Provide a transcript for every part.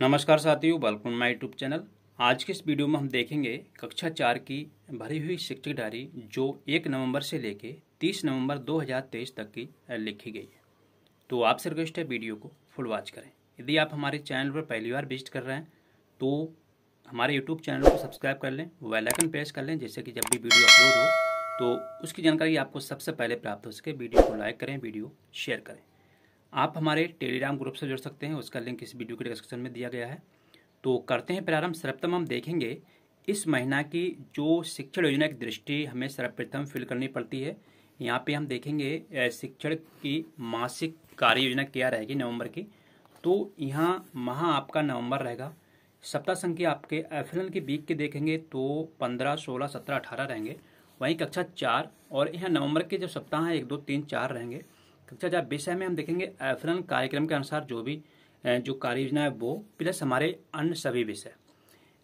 नमस्कार साथियों welcome my YouTube channel आज के इस वीडियो में हम देखेंगे कक्षा चार की भरी हुई शिक्षक डायरी, जो एक नवंबर से लेके तीस नवंबर 2023 तक की लिखी गई है। तो आपसे रिक्वेस्ट है वीडियो को फुल वॉच करें। यदि आप हमारे चैनल पर पहली बार विज़िट कर रहे हैं तो हमारे यूट्यूब चैनल को सब्सक्राइब कर लें वेलाइकन प्रेस कर लें जैसे कि जब भी वीडियो अपलोड हो तो उसकी जानकारी आपको सबसे पहले प्राप्त हो सके। वीडियो को लाइक करें वीडियो शेयर करें। आप हमारे टेलीग्राम ग्रुप से जुड़ सकते हैं, उसका लिंक इस वीडियो के डिस्क्रिप्शन में दिया गया है। तो करते हैं प्रारंभ। सर्वप्रथम हम देखेंगे, इस महीना की जो शिक्षण योजना की दृष्टि हमें सर्वप्रथम फिल करनी पड़ती है, यहाँ पे हम देखेंगे शिक्षण की मासिक कार्य योजना क्या रहेगी नवंबर की। तो यहाँ माह आपका नवंबर रहेगा। सप्ताह संख्या आपके एफ़ की वीक के देखेंगे तो पंद्रह, सोलह, सत्रह, अठारह रहेंगे। वहीं कक्षा चार और यहाँ नवंबर के जो सप्ताह हैं, एक, दो, तीन, चार रहेंगे। कक्षा चार विषय में हम देखेंगे एफरन कार्यक्रम के अनुसार जो भी जो कार्य योजना है वो, प्लस हमारे अन्य सभी विषय।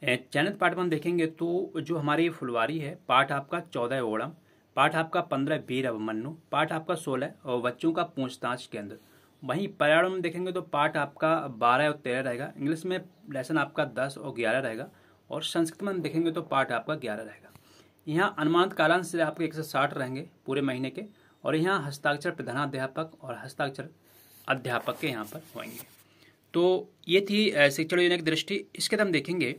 चयनित पाठ में हम देखेंगे तो जो हमारी फुलवारी है, पाठ आपका चौदह ओणम, पाठ आपका पंद्रह वीर अभिमन्यु पाठ आपका सोलह और बच्चों का पूछताछ केंद्र। वहीं पर्यावरण में देखेंगे तो पाठ आपका बारह और तेरह रहेगा, इंग्लिश में लेसन आपका दस और ग्यारह रहेगा और संस्कृत में देखेंगे तो पाठ आपका ग्यारह रहेगा। यहाँ अनुमानित कालांश से आपके एक सौ साठ रहेंगे पूरे महीने के। और यहाँ हस्ताक्षर प्रधानाध्यापक और हस्ताक्षर अध्यापक के यहाँ पर होंगे। तो ये थी शिक्षण योजना की दृष्टि। इसके हम देखेंगे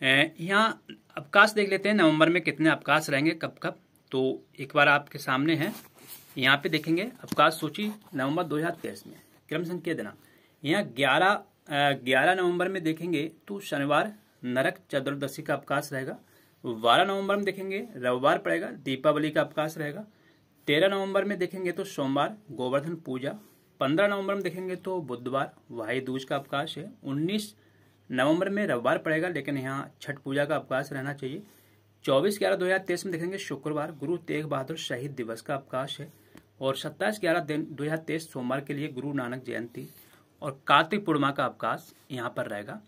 यहाँ अवकाश देख लेते हैं, नवंबर में कितने अवकाश रहेंगे, कब कब। तो एक बार आपके सामने है, यहाँ पे देखेंगे अवकाश सूची नवंबर 2023 में, क्रम संख्या देना। यहाँ 11 11 नवंबर में देखेंगे तो शनिवार नरक चतुर्दशी का अवकाश रहेगा। बारह नवंबर में देखेंगे, रविवार पड़ेगा, दीपावली का अवकाश रहेगा। तेरह नवंबर में देखेंगे तो सोमवार, गोवर्धन पूजा। पंद्रह नवंबर में देखेंगे तो बुधवार भाई दूज का अवकाश है। उन्नीस नवंबर में रविवार पड़ेगा, लेकिन यहाँ छठ पूजा का अवकाश रहना चाहिए। चौबीस ग्यारह दो हज़ार तेईस में देखेंगे शुक्रवार, गुरु तेग बहादुर शहीद दिवस का अवकाश है। और सत्ताईस ग्यारह दिन दो हज़ार तेईस सोमवार के लिए गुरु नानक जयंती और कार्तिक पूर्णिमा का अवकाश यहाँ पर रहेगा।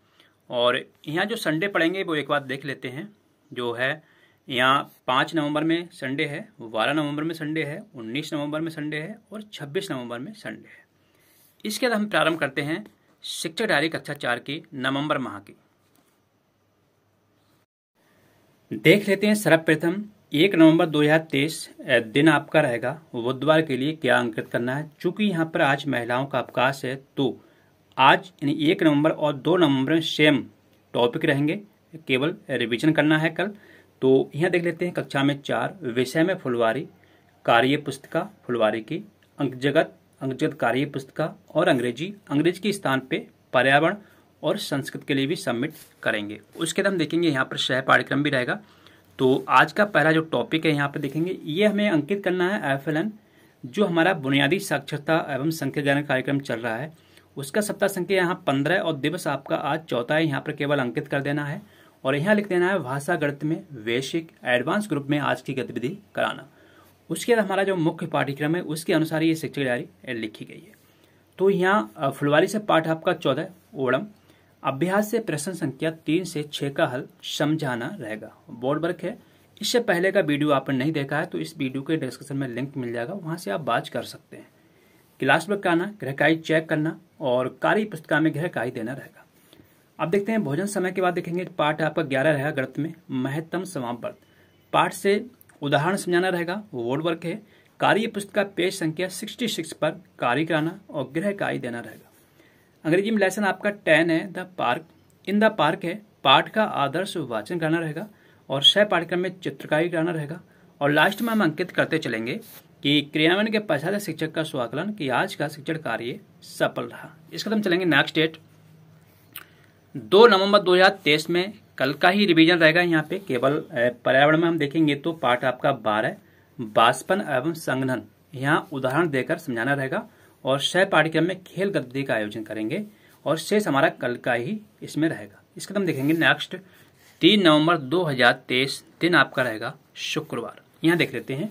और यहाँ जो संडे पड़ेंगे, वो एक बार देख लेते हैं। जो है, यहाँ पाँच नवंबर में संडे है, बारह नवंबर में संडे है, उन्नीस नवंबर में संडे है और छब्बीस नवंबर में संडे है। इसके बाद हम प्रारंभ करते हैं शिक्षक डायरी कक्षा चार की नवंबर माह की। देख लेते हैं सर्वप्रथम, एक नवंबर 2023 दिन आपका रहेगा, बुधवार के लिए क्या अंकित करना है? चूँकि यहाँ पर आज महिलाओं का अवकाश है तो आज, यानी एक नवंबर और दो नवंबर में सेम टॉपिक रहेंगे। केवल रिवीजन करना है कल। तो यहाँ देख लेते हैं कक्षा में चार, विषय में फुलवारी, कार्य पुस्तिका, फुलवारी की अंक जगत अंक जगत कार्य पुस्तिका और अंग्रेज़ी अंग्रेज़ी के स्थान पे पर्यावरण और संस्कृत के लिए भी सबमिट करेंगे। उसके बाद हम देखेंगे यहाँ पर सह पाठ्यक्रम भी रहेगा। तो आज का पहला जो टॉपिक है यहाँ पर देखेंगे, ये हमें अंकित करना है एफ़ जो हमारा बुनियादी साक्षरता एवं संख्या ज्ञान कार्यक्रम चल रहा है। उसका सप्ताह संख्या यहाँ पंद्रह और दिवस आपका आज चौथा है, यहाँ पर केवल अंकित कर देना है। और यहाँ लिख देना है भाषा गणित में वैश्विक एडवांस ग्रुप में आज की गतिविधि कराना। उसके बाद हमारा जो मुख्य पाठ्यक्रम है, उसके अनुसार ये शिक्षक डायरी लिखी गई है। तो यहाँ फुलवारी से पाठ आपका चौदह, ओणम। अभ्यास से प्रश्न संख्या तीन से छह का हल समझाना रहेगा। बोर्ड वर्क है इससे पहले का वीडियो आपने नहीं देखा है तो इस वीडियो के डिस्क्रिप्शन में लिंक मिल जाएगा, वहाँ से आप बात कर सकते हैं। क्लास वर्क आना गृहकाई चेक करना और कार्य पुस्तिका में गृहकाई देना रहेगा। अब देखते हैं, भोजन समय के बाद देखेंगे, पाठ आपका ग्यारह रहेगा गणित में, महत्तम समावर्त पाठ से उदाहरण समझाना रहेगा वर्ड वर्क है। कार्य पुस्तक पेज संख्या 66 पर कार्य कराना और गृह कार्य देना रहेगा। अंग्रेज़ी में लेसन आपका टेन है the park in the park है, पाठ का आदर्श वाचन करना रहेगा और सह पाठ्यक्रम में चित्रकारी कराना रहेगा। और लास्ट में हम अंकित करते चलेंगे कि क्रियान्वयन के पश्चात शिक्षक का स्वाकलन कि आज का शिक्षण कार्य सफल रहा। इसका हम चलेंगे नेक्स्ट डेट दो नवंबर 2023 में कल का ही रिवीजन रहेगा यहाँ पे, केवल पर्यावरण में हम देखेंगे तो पाठ आपका बारह बासपन एवं संघनन। यहाँ उदाहरण देकर समझाना रहेगा और सह पाठ्यक्रम में खेल गतिविधि का आयोजन करेंगे और शेष हमारा कल का ही इसमें रहेगा। इसके हम देखेंगे नेक्स्ट तीन नवंबर 2023 दिन आपका रहेगा, शुक्रवार। यहाँ देख लेते हैं।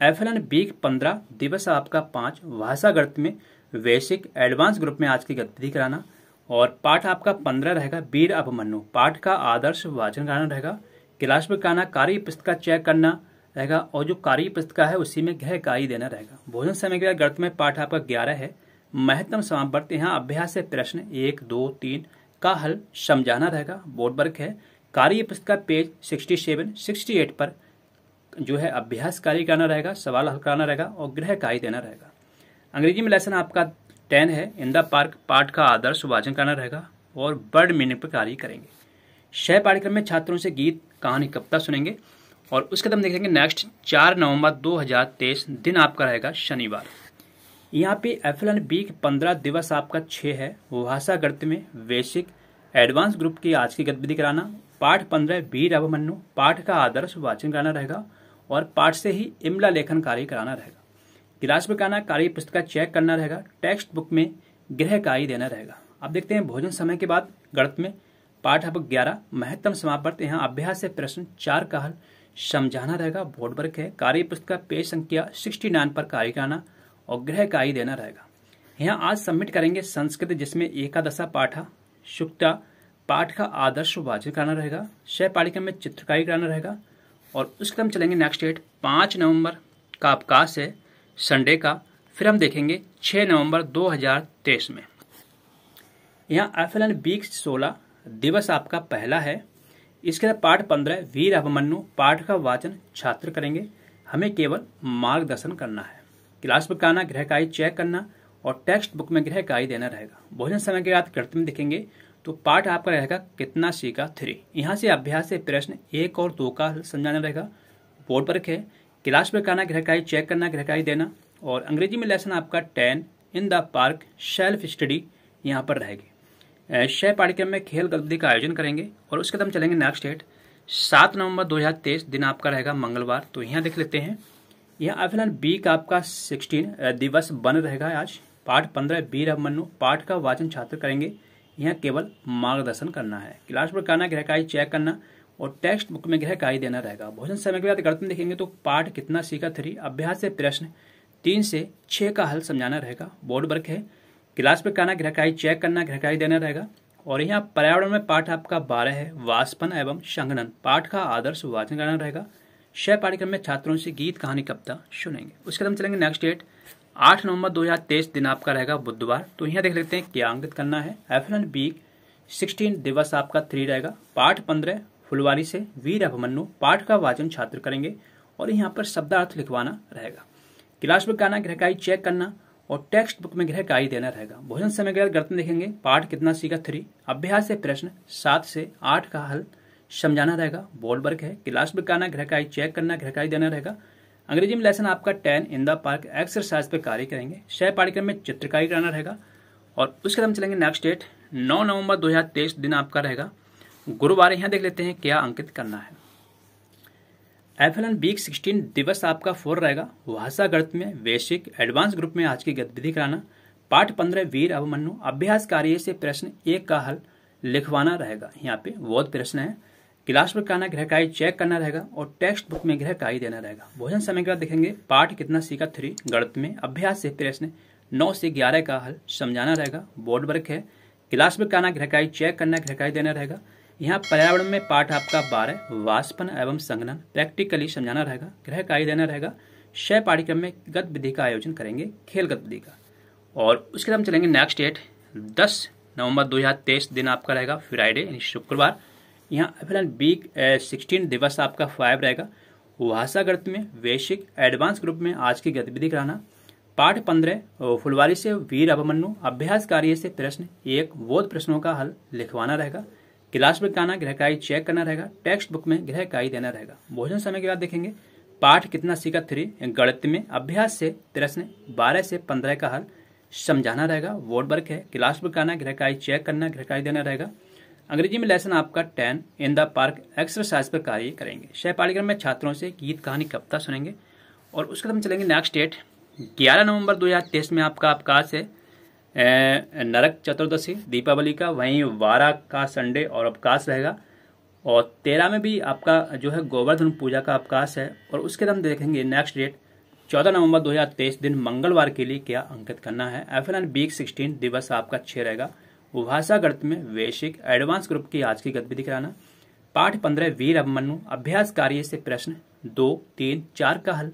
एफ़ एल एन पंद्रह, दिवस आपका पाँच भाषा गणित में वैश्विक एडवांस ग्रुप में आज की गतिविधि कराना। और पाठ आपका पंद्रह रहेगा वीर अपमन्यु पाठ का आदर्श वाचन करना रहेगा। क्लास में कहना कार्य पुस्तक चेक करना रहेगा और जो कार्य पुस्तक है उसी में गृह कार्य देना रहेगा। भोजन समय के गणित में पाठ आपका ग्यारह है। महत्तम समावर्त यहाँ अभ्यास से प्रश्न एक दो तीन का हल समझाना रहेगा। बोर्ड वर्क है। कार्य पुस्तक पेज 67, 68 पर जो है अभ्यास कार्य कराना रहेगा सवाल हल कराना रहेगा और गृह कार्य देना रहेगा। अंग्रेज़ी में लेसन आपका टेन है, इन द पार्क, पाठ का आदर्श वाचन करना रहेगा और बर्ड मीनिंग पर कार्य करेंगे। छह पाठ्यक्रम में छात्रों से गीत, कहानी, कविता सुनेंगे और उसके बाद देखेंगे नेक्स्ट चार नवंबर 2023 दिन आपका रहेगा शनिवार। यहाँ पे एफ़ एल एन बी के पंद्रह दिवस आपका छः है। भाषा गणित में बेसिक, एडवांस ग्रुप की आज की गतिविधि कराना, पाठ पंद्रह वीर अभिमन्यु पाठ का आदर्श वाचन कराना रहेगा और पाठ से ही इमला लेखन कार्य कराना रहेगा। क्लास में कराना कार्य पुस्तक चेक करना रहेगा, टेक्स्ट बुक में गृह कार्य देना रहेगा। अब देखते हैं, भोजन समय के बाद, गणित में, पाठ अब ग्यारह, महत्तम समाप्त, यहाँ अभ्यास से प्रश्न चार का हल समझाना रहेगा, बोर्ड वर्क है कार्य पुस्तक पेज संख्या सिक्सटी नाइन पर कार्य कराना और गृह कार्य देना रहेगा। यहाँ आज सबमिट करेंगे संस्कृत, जिसमें एकादशा पाठा, शुक्ता पाठ का आदर्श वाचन कराना रहेगा छह पाठ्यक्रम में चित्रकारी कराना रहेगा और उसके हम चलेंगे नेक्स्ट डेट, पाँच नवंबर का अवकाश है। संडे का, फिर हम देखेंगे छह नवंबर 2023 में। यहाँ एफ़ एल एन बी सोलह दिवस आपका पहला है। इसके बाद पाठ पंद्रह, वीर अभिमन्यु पाठ का वाचन छात्र करेंगे। हमें केवल मार्गदर्शन करना है। क्लास बुक आना गृह कार्य चेक करना और टेक्स्ट बुक में गृह कार्य देना रहेगा। भोजन समय के बाद कृत्य में देखेंगे तो पाठ आपका रहेगा कितना सीखा थ्री। यहाँ से अभ्यास से प्रश्न एक और दो का समझाना रहेगा। बोर्ड पर है क्लास पर करना गृह कार्य चेक करना गृह कार्य देना और अंग्रेज़ी में लेसन आपका ten in the park self study यहाँ पर रहेगी। शय पाठ्यक्रम में खेल गतिविधि का आयोजन करेंगे और उसके बाद हम चलेंगे नेक्स्ट डेट सात नवंबर 2023 दिन आपका रहेगा मंगलवार। तो यहाँ देख लेते हैं। यह एफ़ बी का आपका सिक्सटीन दिवस बन रहेगा आज। पाठ पंद्रह, बी रमनु पाठ का वाचन छात्र करेंगे। यहाँ केवल मार्गदर्शन करना है। क्लास पर करना गृहकाई, चेक करना और टेक्स्ट बुक में गृहकाई देना रहेगा। भोजन समय के बाद गणित देखेंगे तो पाठ कितना सीखा थ्री, अभ्यास से प्रश्न, तीन से छह का हल समझाना रहेगा। बोर्ड वर्क है, क्लास पे कहना गृहकाई चेक करना गृहकाई देना रहेगा। और यहाँ पर्यावरण में पाठ आपका बारह है वाष्पन एवं संगनन पाठ का आदर्श वाचन करना रहेगा। छह पाठ्यक्रम में छात्रों से गीत, कहानी, कविता सुनेंगे। उसके बाद हम चलेंगे नेक्स्ट डेट आठ नवंबर दो हज़ार तेईस दिन आपका रहेगा बुधवार। तो यहाँ देख लेते हैं क्या अंकित करना है। एफ़ एन बी सिक्सटीन दिवस आपका थ्री रहेगा। पाठ पंद्रह फुलवारी से वीर अभिमन्यु पाठ का वाचन छात्र करेंगे और यहाँ पर शब्दार्थ लिखवाना रहेगा। क्लास में गाना गृहकाई चेक करना और टेक्स्ट बुक में कार्य देना रहेगा। भोजन समय के गणित देखेंगे। पाठ कितना सीखा? थ्री अभ्यास से प्रश्न, सात से आठ का हल समझाना रहेगा। बोर्ड वर्क है। क्लास बुक आना कार्य चेक करना कार्य देना रहेगा। अंग्रेज़ी में लेसन आपका ten in the park exercise पर कार्य करेंगे। छह पाठ्यक्रम में चित्रकारी कराना रहेगा। और उसके बाद हम चलेंगे नेक्स्ट डेट नौ नवंबर दो हज़ार तेईस दिन आपका रहेगा। गुरुवार यहाँ देख लेते हैं क्या अंकित करना है। F L N B sixteen दिवस आपका फोर रहेगा। भाषा गणित में बेसिक एडवांस ग्रुप में आज की गतिविधि कराना। पाठ पंद्रह, वीर अवमनु अभ्यास कार्य से प्रश्न एक का हल लिखवाना रहेगा। यहाँ पे बहुत प्रश्न है। क्लास पर कराना कार्य चेक करना रहेगा और टेक्स्ट बुक में गृह कार्य देना रहेगा। भोजन समय के देखेंगे। पाठ कितना सीखा, थ्री। गणित में अभ्यास से प्रश्न नौ से ग्यारह का हल समझाना रहेगा। बोर्ड वर्क है। क्लास पर कराना कार्य चेक करना गृह कार्य देना रहेगा। यहाँ पर्यावरण में पाठ आपका बारह वाष्पन एवं संगनन प्रैक्टिकली समझाना रहेगा गृह कार्य देना रहेगा छह पाठ्यक्रम में गतिविधि का आयोजन करेंगे खेल गतिविधि का। और उसके बाद हम चलेंगे नेक्स्ट डेट दस नवंबर दो हज़ार तेईस दिन आपका रहेगा फ्राइडे यानी शुक्रवार। यहाँ फ़िलहाल बी सिक्सटीन दिवस आपका फाइव रहेगा। भाषा गणित में वैश्विक एडवांस ग्रुप में आज की गतिविधि कराना। पाठ पंद्रह फुलवारी से वीर अभिमन्यु, अभ्यास कार्य से प्रश्न एक, बोध प्रश्नों का हल लिखवाना रहेगा। क्लास में आना गृहकाई चेक करना रहेगा टेक्स्ट बुक में गृहकाई देना रहेगा। भोजन समय के बाद देखेंगे, पाठ कितना सीखा थ्री गणित में अभ्यास से प्रश्न बारह से पंद्रह का हल समझाना रहेगा वर्ड वर्क है क्लास बुक आना गृहकाई चेक करना गृहकाई देना रहेगा। अंग्रेज़ी में लेसन आपका ten in the park exercise पर कार्य करेंगे। छह पाठ्यक्रम में छात्रों से गीत कहानी, कविता सुनेंगे, और उसके बाद हम चलेंगे नेक्स्ट डेट ग्यारह नवंबर दो हज़ार तेईस में आपका अवकाश है। नरक चतुर्दशी, दीपावली का, वहीं वारा का संडे और अवकाश रहेगा। और तेरह में भी आपका जो है गोवर्धन पूजा का अवकाश है, और उसके बाद हम देखेंगे नेक्स्ट डेट चौदह नवंबर 2023 दिन मंगलवार के लिए क्या अंकित करना है। एफ़ एन बी सिक्सटीन दिवस आपका छह रहेगा। भाषा गणित में वैश्विक एडवांस ग्रुप की आज की गतिविधि कराना पाठ पंद्रह, वीर अभिमन्यु, अभ्यास कार्य से प्रश्न दो, तीन, चार का हल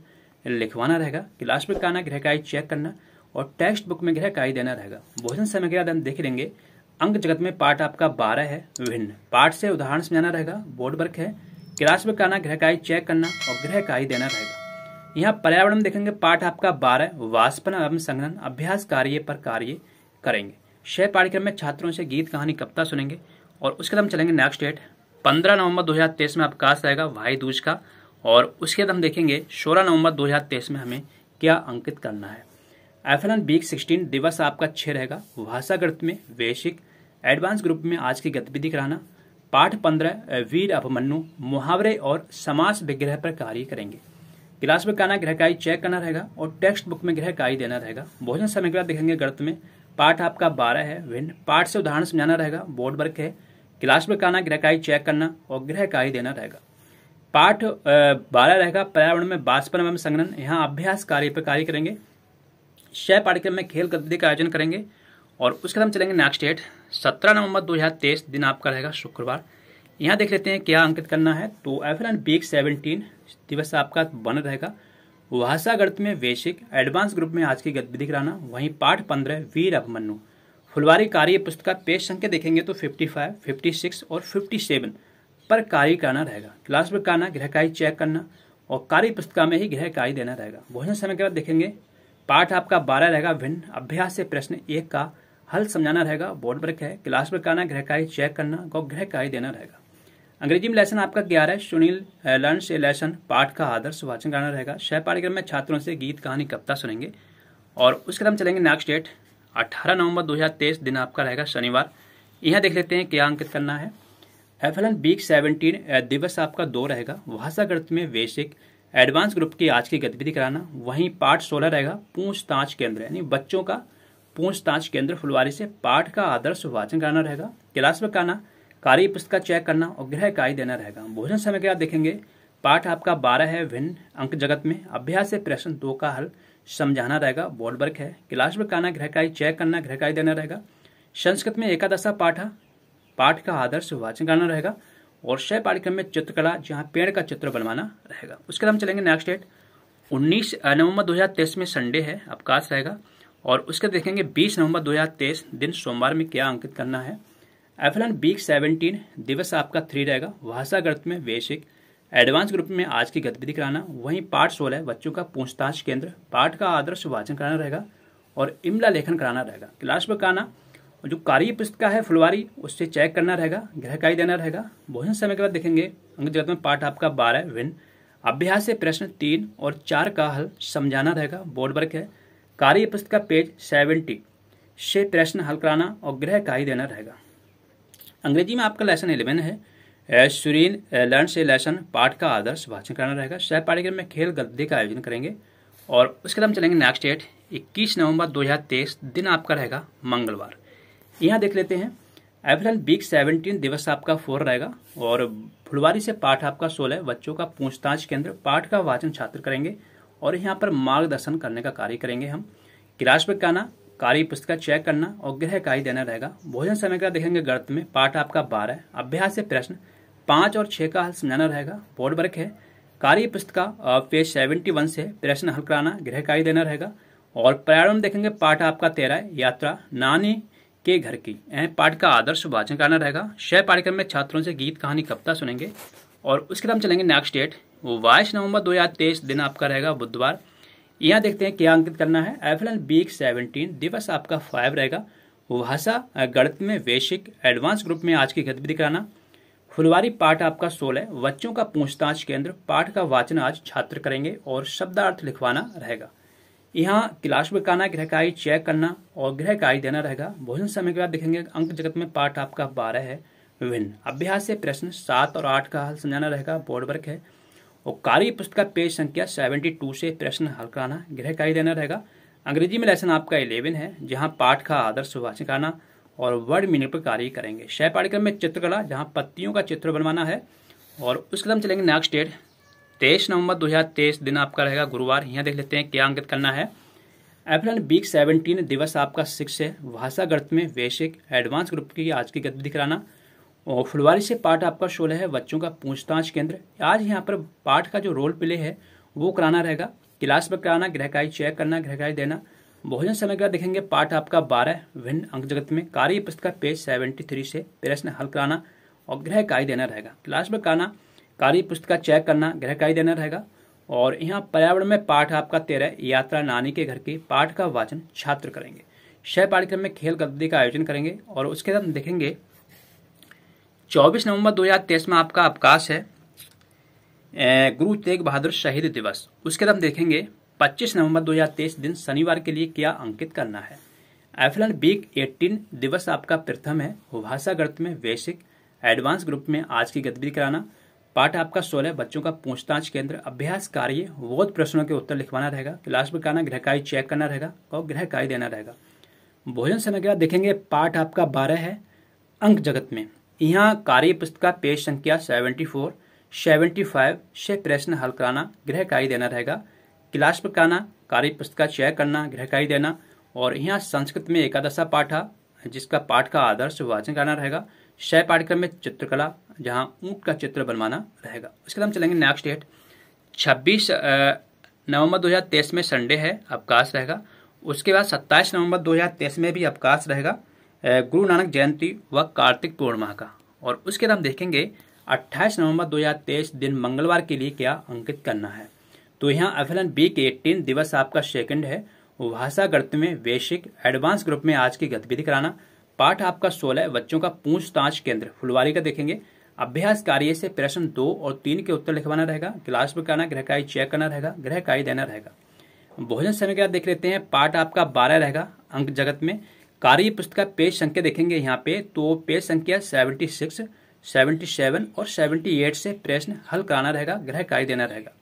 लिखवाना रहेगा। क्लास में कहना गृहकाई चेक करना। और टेक्स्ट बुक में गृह कार्य देना रहेगा। भोजन समय के बाद हम देख लेंगे, अंक जगत में पाठ आपका बारह है, विभिन्न। पाठ से उदाहरण समझाना रहेगा, बोर्ड वर्क है, क्लास में करना गृह कार्य चेक करना और गृह कार्य देना रहेगा। यहाँ पर्यावरण में देखेंगे, पाठ आपका बारह वाष्पन एवं संग्रहण अभ्यास कार्य पर कार्य करेंगे। छह पाठ्यक्रम में छात्रों से गीत कहानी कविता सुनेंगे और उसके बाद हम चलेंगे नेक्स्ट डेट पंद्रह नवंबर 2023 में अवकाश रहेगा भाई दूज का और उसके बाद हम देखेंगे, सोलह नवंबर 2023 में हमें क्या अंकित करना है। एफ़ एल बीक सिक्सटीन दिवस आपका छह रहेगा। भाषा गणित में वैश्विक एडवांस ग्रुप में आज की गतिविधि कराना। पाठ पंद्रह, वीर अभिमन्यु मुहावरे और समास विग्रह पर कार्य करेंगे। क्लास में काना गृहकाई चेक करना रहेगा और टेक्स्ट बुक में गृहकाई देना रहेगा। भोजन समय के बाद देखेंगे गणित में। पाठ आपका बारह है, भिन्न। पाठ से उदाहरण समझाना रहेगा बोर्ड वर्क है। क्लास में काना गृहकाई चेक करना और गृहकाई देना रहेगा। पाठ बारह रहेगा, पर्यावरण में बाष्पन एवं संग्रहण यहाँ अभ्यास कार्य पर कार्य करेंगे। छह पाठ्यक्रम में खेल गतिविधि का आयोजन करेंगे और उसके बाद हम चलेंगे नेक्स्ट डेट सत्रह नवंबर दो हज़ार तेईस दिन आपका रहेगा शुक्रवार। यहाँ देख लेते हैं क्या अंकित करना है। तो एफ़ एल बीक सेवनटीन दिवस आपका बन रहेगा। भाषा गणित में बेसिक एडवांस ग्रुप में आज की गतिविधि कराना। वहीं पाठ पंद्रह वीर अभिमन्यु फुलवारी कार्य पुस्तक पेज संख्या देखेंगे तो 55, 56 और 57 पर कार्य कराना रहेगा। क्लास में करना गृहकाई चेक करना और कार्य पुस्तिका में ही गृहकाई देना रहेगा। भोजन समय के बाद देखेंगे पाठ आपका बारह रहेगा, भिन्न अभ्यास से प्रश्न एक का हल समझाना रहेगा बोर्ड वर्क है क्लास में करना गृहकाई चेक करना और गृहकाई देना रहेगा। अंग्रेज़ी में लेसन आपका ग्यारह सुनील लर्न से लेसन पाठ का आदर्श, वाचन करना रहेगा। छह पाठ्यक्रम में छात्रों से गीत, कहानी, कविता सुनेंगे। और उसके हम चलेंगे नेक्स्ट डेट अठारह नवंबर 2023 दिन आपका रहेगा शनिवार। यहाँ देख लेते हैं क्या अंकित करना है। F L N beak seventeen दिवस आपका दो रहेगा भाषा गणित में बेसिक एडवांस ग्रुप की आज की गतिविधि कराना, वहीं पाठ सोलह रहेगा, पूछताछ केंद्र, यानी बच्चों का पूछताछ केंद्र फुलवारी से पाठ का आदर्श वाचन कराना रहेगा, क्लास में कराना, कार्य पुस्तक चेक करना और गृह कार्य देना रहेगा। भोजन समय के बाद देखेंगे, पाठ आपका बारह है, भिन्न अंक जगत में, अभ्यास से प्रश्न दो का हल समझाना रहेगा बोर्ड वर्क है, क्लास में आना गृह कार्य चेक करना, गृह कार्य देना रहेगा, संस्कृत में एकादशा पाठ पाठ का आदर्श वाचन करना रहेगा और छह पाठ्यक्रम में चित्रकला, जहाँ पेड़ का चित्र बनवाना रहेगा। उसके बाद हम चलेंगे नेक्स्ट डेट उन्नीस नवंबर दो हज़ार तेईस में संडे है, अवकाश रहेगा। और उसके देखेंगे बीस नवंबर दो हज़ार तेईस, दिन सोमवार में क्या अंकित करना है। एफलन बीक सेवनटीन, दिवस आपका थ्री रहेगा। भाषा गणित में बेसिक एडवांस ग्रुप में आज की गतिविधि कराना। वहीं पाठ सोलह बच्चों का पूछताछ केंद्र। पाठ का आदर्श वाचन कराना रहेगा और इमला लेखन कराना रहेगा। क्लास में कराना। जो कार्य पुस्तक है, फुलवारी, उससे चेक करना रहेगा गृहकाई देना रहेगा। भोजन समय के बाद देखेंगे। अंक जगत में पाठ आपका बारह, विन। अभ्यास से प्रश्न तीन और चार का हल समझाना रहेगा। बोर्ड वर्क है। कार्य पुस्तक पेज सेवेंटी से प्रश्न हल कराना और गृहकाई देना रहेगा। अंग्रेज़ी में आपका लेसन इलेवन है। सुरीन लर्न से लेसन पाठ का आदर्श भाषण कराना रहेगा। सह पाठ्यक्रम में खेल गद्दे का आयोजन करेंगे। और उसके बाद हम चलेंगे नेक्स्ट डेट 21 नवंबर 2023 दिन आपका रहेगा मंगलवार। यहाँ देख लेते हैं। अप्रैल बीक सेवनटीन दिवस आपका फोर रहेगा और फुलवारी से पाठ आपका सोलह बच्चों का पूछताछ केंद्र, पाठ का वाचन छात्र करेंगे और यहाँ पर मार्गदर्शन करने का कार्य करेंगे हम। किराश पर काना कार्य पुस्तक चेक करना और गृह कार्य देना रहेगा। भोजन समय का देखेंगे गर्त में। पाठ आपका बारह अभ्यास से प्रश्न, पाँच और छह का हल समझाना रहेगा। बोर्ड वर्क है। कार्य पुस्तक पेज सेवेंटी वन से प्रश्न हल कराना, गृह कार्य देना रहेगा। और पर्यावरण देखेंगे पाठ आपका तेरह यात्रा, नानी के घर की। पाठ का आदर्श वाचन करना रहेगा। छह पाठ्यक्रम में छात्रों से गीत कहानी कविता सुनेंगे और उसके बाद हम चलेंगे नेक्स्ट डेट वो बाईस नवंबर दो हज़ार तेईस दिन आपका रहेगा बुधवार। यहाँ देखते हैं क्या अंकित करना है। एफ़ एल बीक सेवनटीन दिवस आपका फाइव रहेगा। भाषा गणित में वैश्विक एडवांस ग्रुप में आज की गतिविधि कराना। फुलवारी पाठ आपका सोलह बच्चों का पूछताछ केंद्र। पाठ का वाचन आज छात्र करेंगे और शब्दार्थ लिखवाना रहेगा। यहाँ क्लास में काना गृहकाई चेक करना और गृहकाई देना रहेगा। भोजन समय के बाद देखेंगे अंक जगत में पाठ आपका बारह है। विभिन्न। अभ्यास से प्रश्न सात और आठ का हल समझाना रहेगा बोर्ड वर्क है। और कार्य पुस्तक का पेज संख्या 72 से प्रश्न हल कराना गृह कार्य देना रहेगा। अंग्रेज़ी में लेसन आपका 11 है, जहाँ पाठ का आदर्श वाचन कराना और वर्ड मीनिंग पर कार्य करेंगे। शय पाठ्यक्रम में चित्रकला, जहाँ पत्तियों का चित्र बनवाना है। और उस बाद हम चलेंगे नेक्स्ट डेट तेईस नवंबर दो हज़ार तेईस दिन आपका रहेगा, गुरुवार। यहाँ देख लेते हैं क्या अंकित करना है। अप्रैल बीक सेवनटीन दिवस आपका सिक्स है। भाषा गणित में वैश्विक एडवांस ग्रुप की आज की गतिविधि कराना और फुलवारी से पाठ आपका शोल है। बच्चों का पूछताछ केंद्र। आज यहाँ पर पाठ का जो रोल प्ले है, वो कराना रहेगा। क्लास में कराना गृहकाई चेक करना गृहकाई देना। भोजन समय के देखेंगे। पाठ आपका बारह, विभिन्न अंक जगत में कार्य पुस्तक पेज सेवेंटी थ्री से प्रश्न हल कराना। और गृह कार्य देना रहेगा। क्लास में कराना। कार्य पुस्तक चेक करना गृह कार्य देना रहेगा। और यहाँ पर्यावरण में पाठ आपका तेरह, यात्रा नानी के घर के पाठ का वाचन छात्र करेंगे। छह पाठ्यक्रम में खेल गतिविधि का आयोजन करेंगे और उसके बाद देखेंगे, चौबीस नवंबर दो में आपका अवकाश है गुरु तेग बहादुर शहीद दिवस। उसके बाद देखेंगे 25 नवंबर 2023 दिन शनिवार के लिए क्या अंकित करना है। एफलन बीक 18 दिवस आपका प्रथम है भाषा गणित में बेसिक एडवांस ग्रुप में आज की गतिविधि कराना। पाठ आपका सोलह बच्चों का पूछताछ केंद्र, अभ्यास कार्य, बहुत प्रश्नों के उत्तर लिखवाना रहेगा, क्लास में कराना गृह कार्य चेक करना रहेगा, और गृह कार्य देना रहेगा। भोजन समय के बाद देखेंगे, पाठ आपका बारह है, अंक जगत में। यहाँ कार्य पुस्तक पेज संख्या सेवेंटी फोर सेवेंटी फाइव से प्रश्न हल कराना गृह कार्य देना रहेगा। क्लास पर कराना, कार्य पुस्तक चेक करना गृह कार्य देना, और यहाँ संस्कृत में एकादशा पाठा, जिसका पाठ का आदर्श वाचन करना रहेगा। शय पाठ्यक्रम में चित्रकला, जहाँ ऊँट का चित्र बनवाना रहेगा। उसके बाद हम चलेंगे नेक्स्ट डेट छब्बीस नवंबर 2023 में संडे है, अवकाश रहेगा। उसके बाद 27 नवंबर 2023 में भी अवकाश रहेगा गुरु नानक जयंती व कार्तिक पूर्णिमा का। और उसके बाद हम देखेंगे 28 नवंबर 2023 दिन मंगलवार के लिए क्या अंकित करना है। तो यहाँ एफ़ बी के एटीन दिवस आपका सेकंड है। भाषा गणित में बेसिक एडवांस ग्रुप में आज की गतिविधि कराना। पाठ आपका सोलह, बच्चों का पूछताछ केंद्र, फुलवारी का देखेंगे। अभ्यास कार्य से प्रश्न दो और तीन के उत्तर लिखवाना रहेगा, क्लास में करना गृह कार्य चेक करना रहेगा गृह कार्य देना रहेगा। भोजन समय के देख लेते हैं, पाठ आपका बारह रहेगा, अंक जगत में। कार्य पुस्तक का पेज संख्या देखेंगे यहाँ पे तो पेज संख्या सेवेंटी सिक्स, सेवेंटी सेवन और सेवेंटी एट से प्रश्न हल कराना रहेगा गृह कार्य देना रहेगा।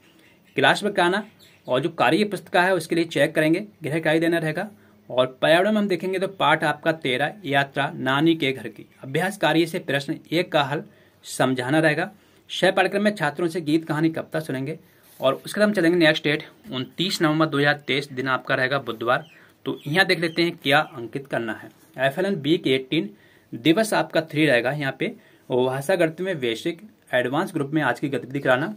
क्लास में कराना, और जो कार्य पुस्तक है उसके लिए चेक करेंगे गृह कार्य देना रहेगा। और पर्यावरण में हम देखेंगे तो पाठ आपका तेरह यात्रा नानी के घर की। अभ्यास कार्य से प्रश्न एक का हल समझाना रहेगा। छह पाठ्यक्रम में छात्रों से गीत कहानी कविता सुनेंगे? और उसके बाद हम चलेंगे नेक्स्ट डेट उनतीस नवंबर दो हज़ार तेईस दिन आपका रहेगा बुधवार। तो यहाँ देख लेते हैं क्या अंकित करना है। F L N B eighteen दिवस आपका थ्री रहेगा यहाँ पे। भाषा गणित में बेसिक एडवांस ग्रुप में आज की गतिविधि कराना।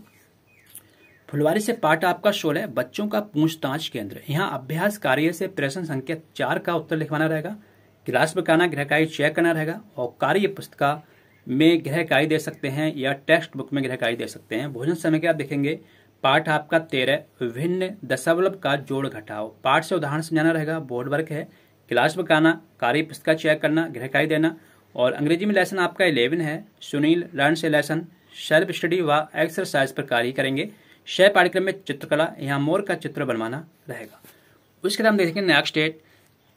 फुलवारी से पाठ आपका सोलह बच्चों का पूछताछ केंद्र। यहाँ अभ्यास कार्य से प्रश्न संख्या चार का उत्तर लिखवाना रहेगा, क्लास में कराना गृह कार्य चेक करना रहेगा और कार्य पुस्तिका में गृह कार्य दे सकते हैं या टेक्स्ट बुक में गृह कार्य दे सकते हैं। भोजन समय के आप देखेंगे? पाठ आपका तेरह, विभिन्न दशमलव का जोड़ घटाओ। पाठ से उदाहरण समझाना रहेगा, बोर्ड वर्क है, क्लास में कार्य पुस्तक चेक करना गृह कार्य देना और अंग्रेज़ी में लेसन आपका इलेवन है, सुनील लर्न से लेसन सेल्फ स्टडी व एक्सरसाइज पर कार्य करेंगे। शय पाठ्यक्रम में चित्रकला यहाँ मोर का चित्र बनवाना रहेगा। उसके बाद हम देखेंगे नेक्स्ट डेट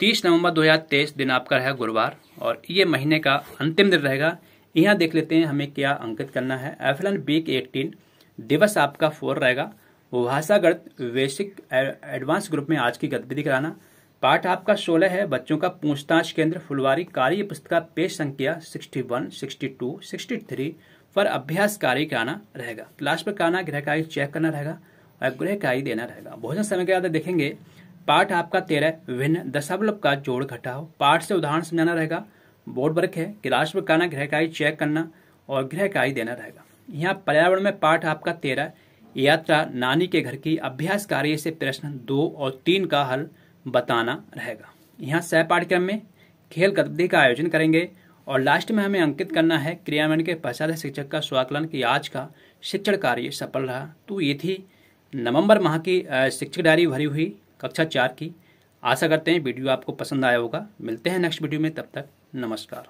तीस नवंबर 2023 दिन आपका रहेगा गुरुवार और ये महीने का अंतिम दिन रहेगा। यहाँ देख लेते हैं हमें क्या अंकित करना है। एफ़ एल बी एटीन दिवस आपका फोर रहेगा। भाषा गणित बेसिक एडवांस ग्रुप में आज की गतिविधि कराना। पाठ आपका सोलह है। बच्चों का पूछताछ केंद्र, फुलवारी कार्य पुस्तक पेज संख्या sixty one, sixty two, sixty three पर अभ्यास कार्य कराना रहेगा। क्लास पर कराना गृह कार्य चेक करना रहेगा और गृह कार्य देना रहेगा। भोजन समय के बाद देखेंगे, पाठ आपका तेरह विभिन्न दशमलव का जोड़ घटाओ पाठ से उदाहरण समझाना रहेगा। बोर्ड वर्क है क्लास पर कराना गृह कार्य चेक करना और गृह कार्य देना रहेगा। यहाँ पर्यावरण में पाठ आपका तेरह, यात्रा, नानी के घर की अभ्यास कार्य से प्रश्न दो और तीन का हल बताना रहेगा। यहाँ सह पाठ्यक्रम में खेल गतिविधि का आयोजन करेंगे। और लास्ट में हमें अंकित करना है, क्रियान्वयन के पश्चात शिक्षक का स्वाकलन की आज का शिक्षण कार्य सफल रहा। तो ये थी नवंबर माह की शिक्षक डायरी भरी हुई कक्षा चार की। आशा करते हैं वीडियो आपको पसंद आया होगा। मिलते हैं नेक्स्ट वीडियो में, तब तक नमस्कार।